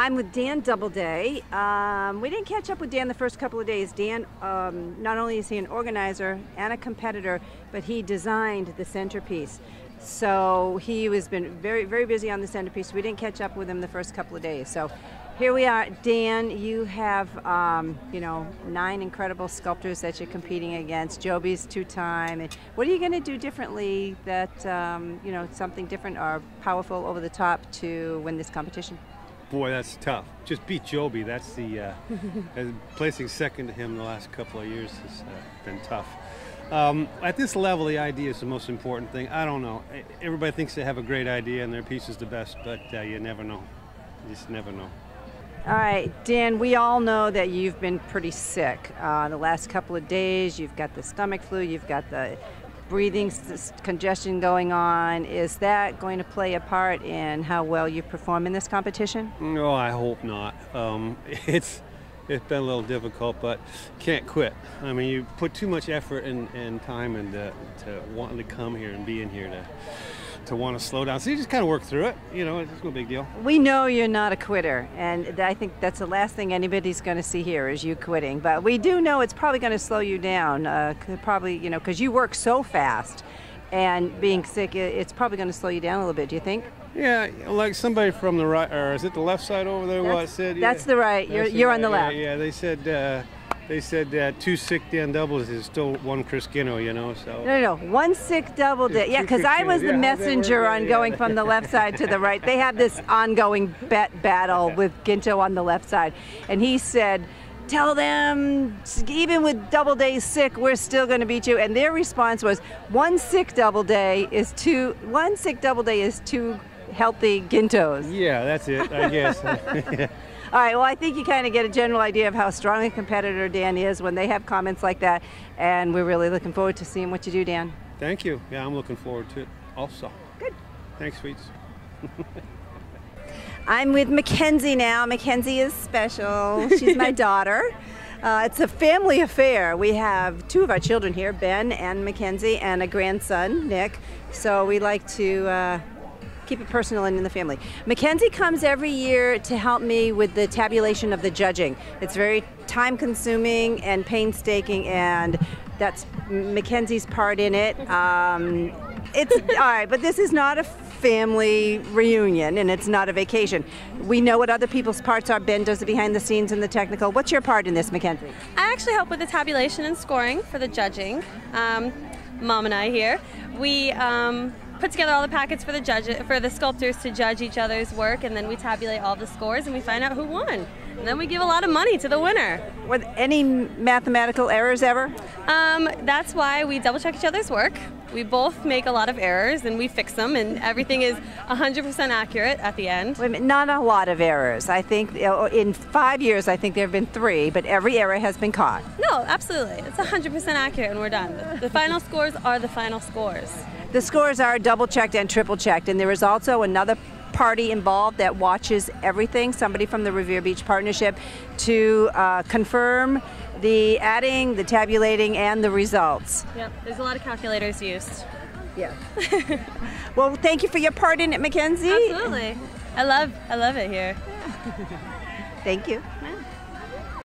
I'm with Dan Doubleday. Um, we didn't catch up with Dan the first couple of days. Dan, um, not only is he an organizer and a competitor, but he designed the centerpiece. So he has been very, very busy on the centerpiece. We didn't catch up with him the first couple of days. So here we are. Dan, you have, um, you know, nine incredible sculptors that you're competing against. Joby's two-time. And what are you going to do differently that, um, you know, something different or powerful over the top to win this competition? Boy, that's tough. Just beat Joby. That's the uh, placing second to him the last couple of years has uh, been tough. Um, at this level, the idea is the most important thing. I don't know. Everybody thinks they have a great idea and their piece is the best, but uh, you never know. You just never know. All right, Dan, we all know that you've been pretty sick uh, the last couple of days. You've got the stomach flu, you've got the breathing congestion going on. Is that going to play a part in how well you perform in this competition? No, I hope not. Um, it's it's been a little difficult, but can't quit. I mean, you put too much effort and, and time into to wanting to come here and be in here to to want to slow down. So you just kind of work through it. You know, it's no big deal. We know you're not a quitter, and I think that's the last thing anybody's going to see here is you quitting. But we do know it's probably going to slow you down. Uh, probably, you know, because you work so fast, and being sick, it's probably going to slow you down a little bit. Do you think? Yeah, like somebody from the right, or is it the left side over there? That's, what said? That's the right. You're, you're on the left. Yeah, yeah. they said. Uh, they said uh, two sick Dan doubles is still one Chris Ginno, you know. So no, no, no. one sick double. Da- yeah, because I was the yeah, messenger on going from the left side to the right. They have this ongoing bet battle with Ginto on the left side, and he said tell them even with double Doubleday sick we're still going to beat you and their response was one sick Doubleday is two one sick Doubleday is two healthy gintos yeah that's it i guess All right, well, I think you kind of get a general idea of how strong a competitor Dan is when they have comments like that, and we're really looking forward to seeing what you do, Dan. Thank you. Yeah, I'm looking forward to it also. Good. Thanks, sweets. I'm with Mackenzie now. Mackenzie is special. She's my daughter. Uh, it's a family affair. We have two of our children here, Ben and Mackenzie, and a grandson, Nick. So we like to uh, keep it personal and in the family. Mackenzie comes every year to help me with the tabulation of the judging. It's very time consuming and painstaking, and that's Mackenzie's part in it. Um, it's all right, but this is not a family reunion and it's not a vacation. We know what other people's parts are. Ben does the behind the scenes and the technical. What's your part in this, Mackenzie? I actually help with the tabulation and scoring for the judging. Um, Mom and I here. We um, put together all the packets for the judge for the sculptors to judge each other's work, and then we tabulate all the scores and we find out who won. And then we give a lot of money to the winner. With any mathematical errors ever? Um, that's why we double check each other's work. We both make a lot of errors and we fix them, and everything is 100% accurate at the end. Wait, not a lot of errors. I think in five years, I think there have been three, but every error has been caught. No, absolutely. It's 100% accurate, and we're done. The final scores are the final scores. The scores are double checked and triple checked, and there is also another party involved that watches everything, somebody from the Revere Beach Partnership, to uh, confirm the adding, the tabulating, and the results. Yep, there's a lot of calculators used. Yeah. well, thank you for your part in it, Mackenzie. Absolutely. I love, I love it here. thank you.